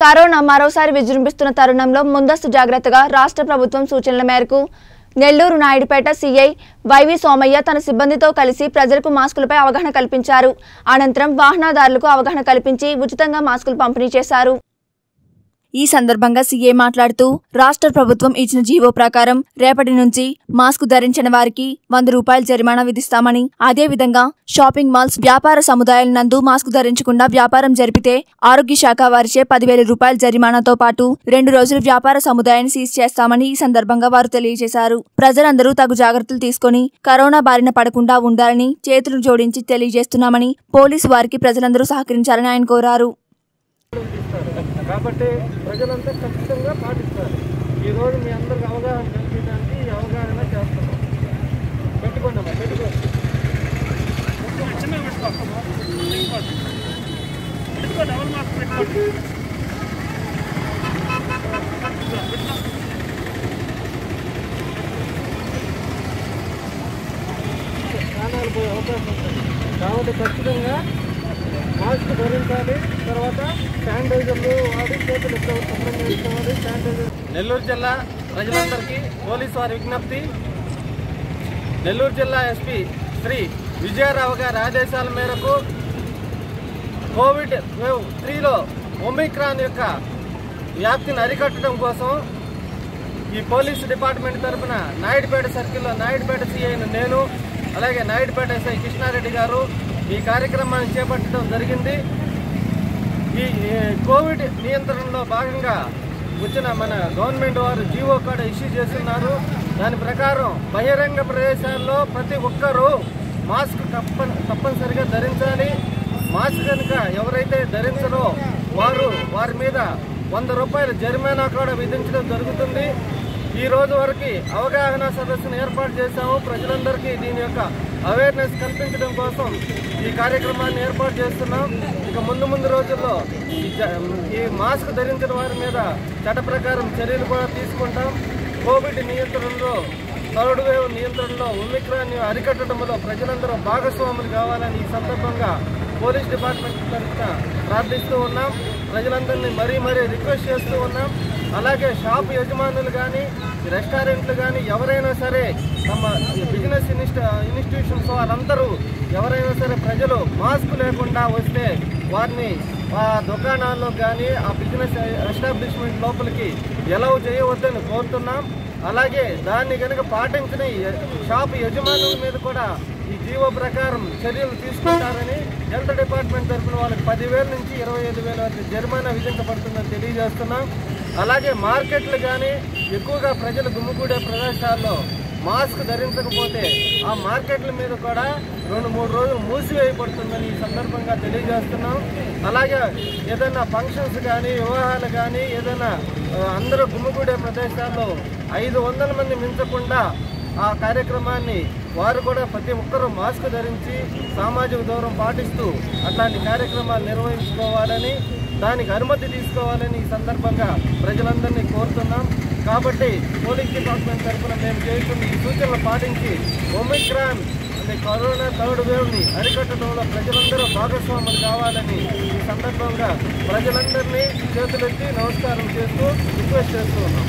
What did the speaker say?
Corona మరోసారి విజృంభిస్తున్న తరుణంలో ముందస్తు జాగ్రత్తగా రాష్ట్ర ప్రభుత్వం సూచనల మేరకు నెల్లూరు నాయుడుపేట సీఐ వైవి సోమయ్య తన సిబ్బందితో కలిసి ప్రజలకు మాస్కులపై అవగాహన కల్పించారు. అనంతరం వాహనదారులకు అవగాహన కల్పించి ఉచితంగా మాస్కులు పంపిణీ చేశారు. ఈ సందర్భంగా సీఏ మాట్లాడుతూ రాష్ట్ర ప్రభుత్వం ఇచ్చిన జీవో ప్రకారం రేపటి నుంచి మాస్క్ ధరించిన వారికి వంద రూపాయల జరిమానా విధిస్తామని అదే విధంగా షాపింగ్ మాల్స్ వ్యాపార సముదాయాల నందు మాస్క్ ధరించకుండా వ్యాపారం జరిపితే ఆరోగ్య శాఖ వారిచే పదివేల రూపాయల జరిమానాతో పాటు రెండు రోజులు వ్యాపార సముదాయాన్ని సీజ్ చేస్తామని ఈ సందర్భంగా వారు తెలియజేశారు. ప్రజలందరూ తగు జాగ్రత్తలు తీసుకొని కరోనా బారిన పడకుండా ఉండాలని చేతులు జోడించి తెలియజేస్తున్నామని పోలీసు వారికి ప్రజలందరూ సహకరించాలని ఆయన కోరారు. కాబట్టి ప్రజలంతా ఖచ్చితంగా పాటిస్తారు ఈ రోజు మీ అందరికి అవగాహన కల్పించడానికి ఈ అవగాహన చేస్తున్నాం పెట్టుకోండి అమ్మా పెట్టుకోండి ప్రాణాలు పోయే అవకాశం ఉంటుంది కాబట్టి ఖచ్చితంగా మాస్క్ ధరించాలి తర్వాత శానిటైజర్లు వాడి చేతులు శుభ్రం చేసుకోవాలి శానిటైజర్. నెల్లూరు జిల్లా ప్రజలందరికీ పోలీసు వారి విజ్ఞప్తి. నెల్లూరు జిల్లా ఎస్పీ శ్రీ విజయరావు గారి ఆదేశాల మేరకు కోవిడ్ వేవ్ త్రీలో ఒమిక్రాన్ యొక్క వ్యాప్తిని అరికట్టడం కోసం ఈ పోలీసు డిపార్ట్మెంట్ తరఫున నాయుడుపేట సర్కిల్లో నాయుడుపేట సిఐను నేను అలాగే నాయుడుపేట ఎస్ఐ కృష్ణారెడ్డి గారు ఈ కార్యక్రమాన్ని చేపట్టడం జరిగింది. ఈ కోవిడ్ నియంత్రణలో భాగంగా వచ్చిన మన గవర్నమెంట్ వారు జీవో కూడా ఇష్యూ చేస్తున్నారు. దాని ప్రకారం బహిరంగ ప్రదేశాల్లో ప్రతి ఒక్కరూ మాస్క్ తప్పని తప్పనిసరిగా ధరించాలి. మాస్క్ కనుక ఎవరైతే ధరించరో వారు వారి మీద వంద రూపాయల జరిమానా కూడా విధించడం జరుగుతుంది. ఈ రోజు వరకు అవగాహన సదస్సును ఏర్పాటు చేశాము. ప్రజలందరికీ దీని యొక్క అవేర్నెస్ కల్పించడం కోసం ఈ కార్యక్రమాన్ని ఏర్పాటు చేస్తున్నాం. ఇక ముందు ముందు రోజుల్లో ఈ మాస్క్ ధరించిన వారి మీద చట్ట ప్రకారం చర్యలు కూడా తీసుకుంటాం. కోవిడ్ నియంత్రణలో థర్డ్ వేవ్ నియంత్రణలో ఒమిక్రాన్ని అరికట్టడంలో ప్రజలందరూ భాగస్వాములు కావాలని ఈ సందర్భంగా పోలీస్ డిపార్ట్మెంట్ తరఫున ప్రార్థిస్తూ ఉన్నాం. ప్రజలందరినీ మరీ మరీ రిక్వెస్ట్ చేస్తూ ఉన్నాం. అలాగే షాప్ యజమానులు కానీ రెస్టారెంట్లు కానీ ఎవరైనా సరే తమ బిజినెస్ ఇన్స్ట ఇన్స్టిట్యూషన్స్ వాళ్ళందరూ ఎవరైనా సరే ప్రజలు మాస్క్ లేకుండా వస్తే వారిని ఆ దుకాణాల్లో కానీ ఆ బిజినెస్ ఎస్టాబ్లిష్మెంట్ లోపలికి ఎలా చేయవద్దని కోరుతున్నాం. అలాగే దాన్ని కనుక పాటించిన షాప్ యజమానుల మీద కూడా ఈ జీవో ప్రకారం చర్యలు తీసుకుంటారని హెల్త్ డిపార్ట్మెంట్ తరఫున వాళ్ళకి పదివేల నుంచి ఇరవై ఐదు వేల వరకు జరిమానా విధించబడుతుందని తెలియజేస్తున్నాం. అలాగే మార్కెట్లు కానీ ఎక్కువగా ప్రజలు గుమ్మిగూడే ప్రదేశాల్లో మాస్క్ ధరించకపోతే ఆ మార్కెట్ల మీద కూడా రెండు మూడు రోజులు మూసివేయబడుతుందని ఈ సందర్భంగా తెలియజేస్తున్నాం. అలాగే ఏదైనా ఫంక్షన్స్ కానీ వివాహాలు కానీ ఏదైనా అందరూ గుమ్మిగూడే ప్రదేశాల్లో ఐదు వందల మంది మించకుండా ఆ కార్యక్రమాన్ని వారు కూడా ప్రతి ఒక్కరూ మాస్క్ ధరించి సామాజిక దూరం పాటిస్తూ అట్లాంటి కార్యక్రమాలు నిర్వహించుకోవాలని దానికి అనుమతి తీసుకోవాలని ఈ సందర్భంగా ప్రజలందరినీ కోరుతున్నాం. కాబట్టి పోలీస్ డిపార్ట్మెంట్ తరఫున మేము చేస్తున్న ఈ సూచనలు పాటించి ఒమిక్రాన్ అనే కరోనా థర్డ్ వేవ్ని అరికట్టడంలో ప్రజలందరూ భాగస్వాములు కావాలని ఈ సందర్భంగా ప్రజలందరినీ చేతులెత్తి నమస్కారం చేస్తూ రిక్వెస్ట్ చేస్తూ ఉన్నాం.